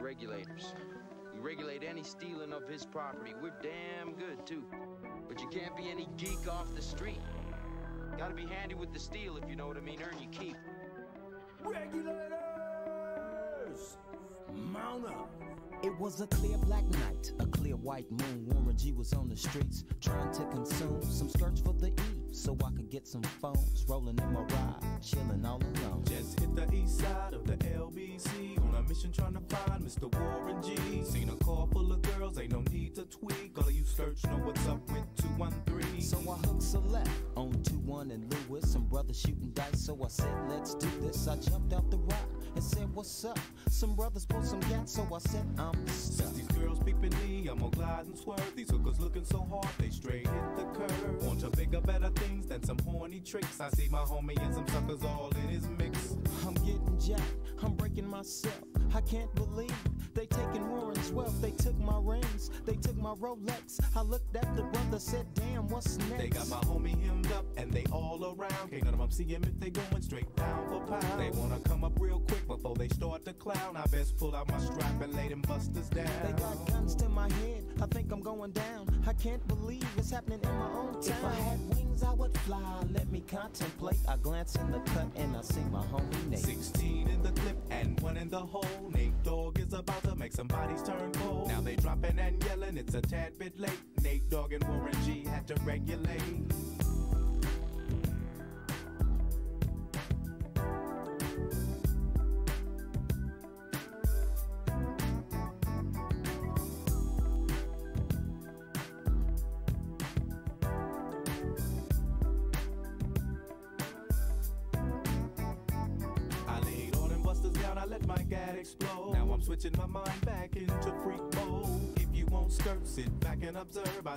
regulators. We regulate any stealing of his property. We're damn good, too. But you can't be any geek off the street. Gotta be handy with the steel, if you know what I mean. Earn your keep. Regulators! Mount up! It was a clear black night, a clear white moon. Warren G was on the streets trying to consume some skirts for the E so I could get some phones. Rolling in my ride, chilling all alone. Just hit the east side of the LBC on a mission trying to find Mr. Warren G. Seen a car full of girls, ain't no need to tweak. All of you search know what's up with 213. So I hooked select on 2 1 and Lewis. Some brothers shooting dice, so I said, let's do this. I jumped out the rock and said, what's up? Some brothers pulled some gas, so I said, I'm Since stuck. these girls peeping me, I'm gonna glide and swerve. These hookers looking so hard, they straight hit the curve. Want to bigger, better things than some horny tricks. I see my homie and some suckers all in his mix. I'm getting jacked, I'm breaking myself. I can't believe they taking Warren's wealth. They took my rings, they took my Rolex. I looked at the brother, said, damn, what's next? They got my homie hemmed up and they all around. Can't none of them see him if they going straight down for pound. They wanna come up real quick before they start to clown. I best pull out my strap and lay them busters down. They got guns to my head, I think I'm going down. I can't believe it's happening in my own town. If I had wings, I would fly. Let me contemplate. I glance in the cut and I see my homie Nate. 16 in the clip and one in the hole. Nate Dogg is about to make some bodies turn cold. Now they dropping and yelling, it's a tad bit late. Nate Dogg and Warren G had to regulate.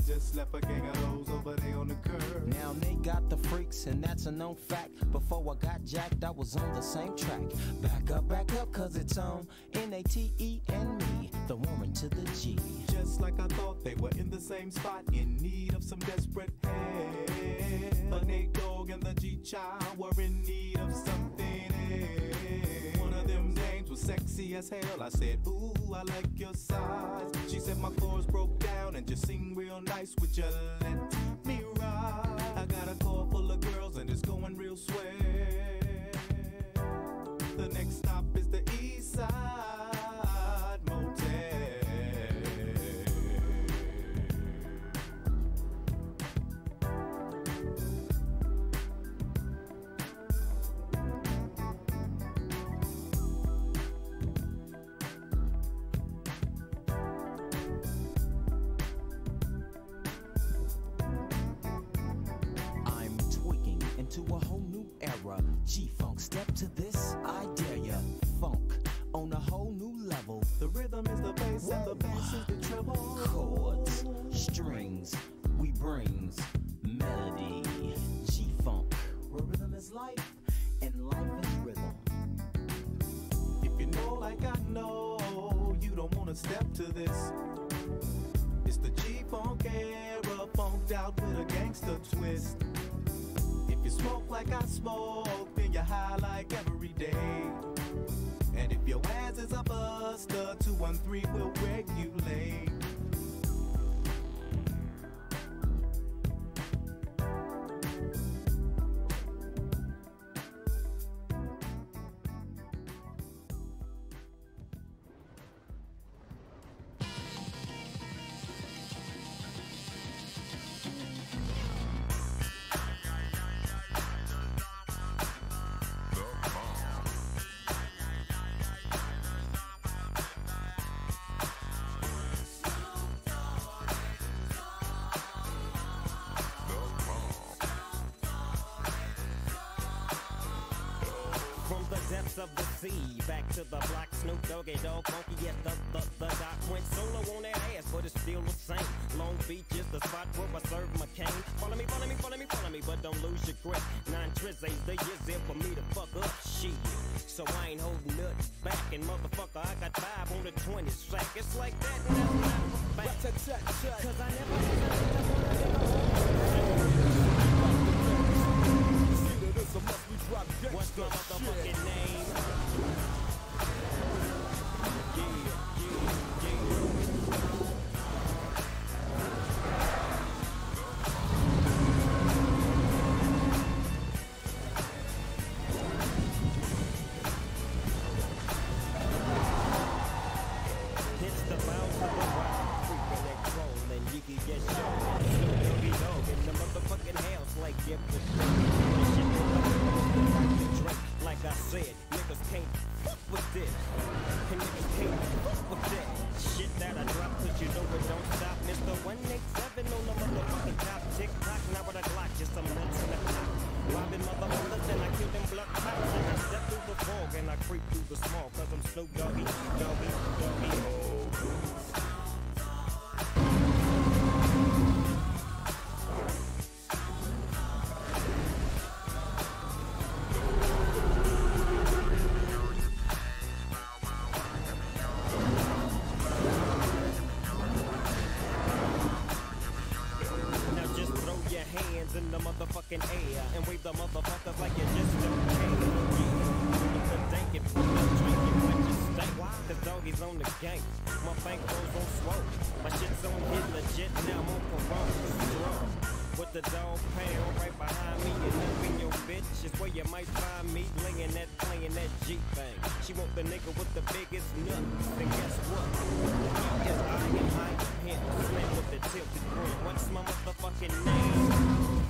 Just left a gang of those over there on the curb. Now they got the freaks, and that's a known fact. Before I got jacked, I was on the same track. Back up, back up, cause it's on N A T E and me, the woman to the G. Just like I thought they were in the same spot, in need of some desperate help. The Nate Dogg and the G Child were in need sexy as hell. I said, Ooh, I like your size. She said my chords broke down and just sing real nice. Would you let me ride? I got a car full of girls and it's going real swell. Into a whole new era. G Funk, step to this, I dare ya. Funk on a whole new level. The rhythm is the bass and the bass is the treble. Chords, strings, we brings melody. G Funk, where rhythm is life and life is rhythm. If you know like I know, you don't wanna step to this. It's the G-Funk era, funked out with a gangster twist. You smoke like I smoke, then you're high like every day. And if your ass is a buster, 213 will regulate. Depths of the sea, back to the block, Snoop Doggy Dogg, funky yes, the, the, the doc went solo on that ass, but it's still the same. Long Beach is the spot where I serve my cane. Follow me, follow me, follow me, follow me, but don't lose your grip. Nine trizz ain't the years there for me to fuck up shit. So I ain't holding nothing back, and motherfucker, I got five on the 20 sack. It's like that, and that's not fact. Cause I never What's my motherfucking name? Yeah, the small, cause I'm Snoop Doggy, With the Dogg Pound right behind me and up in your bitch is where you might find me laying that, playing that G thing. She want the nigga with the biggest nuts. And guess what? Yes, I am I him. Slam with the tilted grin. What's my motherfucking name?